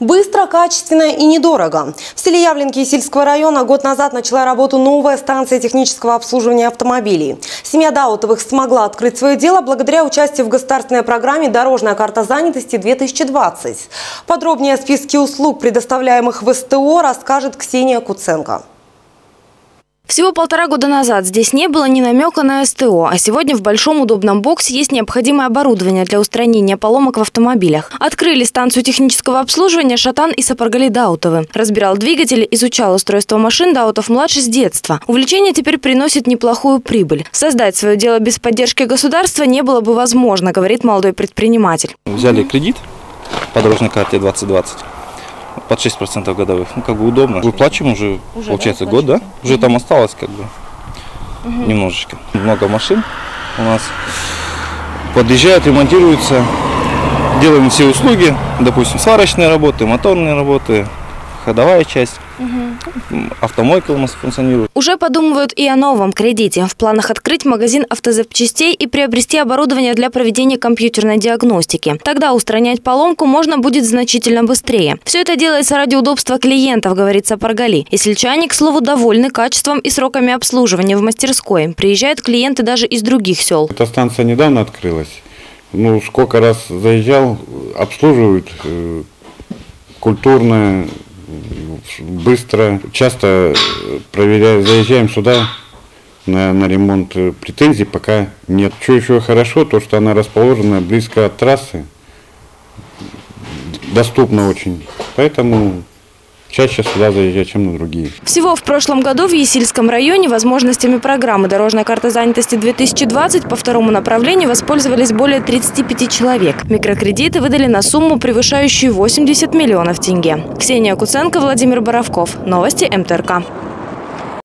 Быстро, качественно и недорого. В селе Явленки Исильского района год назад начала работу новая станция технического обслуживания автомобилей. Семья Даутовых смогла открыть свое дело благодаря участию в государственной программе «Дорожная карта занятости-2020». Подробнее о списке услуг, предоставляемых в СТО, расскажет Ксения Куценко. Всего полтора года назад здесь не было ни намека на СТО, а сегодня в большом удобном боксе есть необходимое оборудование для устранения поломок в автомобилях. Открыли станцию технического обслуживания Шатан и Сапаргали Даутовы. Разбирал двигатели, изучал устройство машин Даутов-младший с детства. Увлечение теперь приносит неплохую прибыль. Создать свое дело без поддержки государства не было бы возможно, говорит молодой предприниматель. Взяли кредит по дорожной карте 2020 под 6% годовых. Ну, как бы удобно. Выплачиваем уже, уже получается, да, год, да? Уже угу. там осталось как бы угу. немножечко. Много машин у нас подъезжают, ремонтируются. Делаем все услуги, допустим, сварочные работы, моторные работы, ходовая часть. Угу. Автомойка у нас функционирует. Уже подумывают и о новом кредите. В планах открыть магазин автозапчастей и приобрести оборудование для проведения компьютерной диагностики. Тогда устранять поломку можно будет значительно быстрее. Все это делается ради удобства клиентов, говорит Сапаргали. И сельчане, к слову, довольны качеством и сроками обслуживания в мастерской. Приезжают клиенты даже из других сел. Эта станция недавно открылась. Ну, сколько раз заезжал, обслуживают э, культурно, быстро. Часто проверяем, заезжаем сюда на, на ремонт претензий пока нет. Что еще хорошо, то что она расположена близко от трассы, доступна очень. Поэтому чаще сюда заезжать, чем на другие. Всего в прошлом году в Есильском районе возможностями программы «Дорожная карта занятости-2020» по второму направлению воспользовались более 35 человек. Микрокредиты выдали на сумму, превышающую 80 миллионов тенге. Ксения Куценко, Владимир Боровков. Новости МТРК.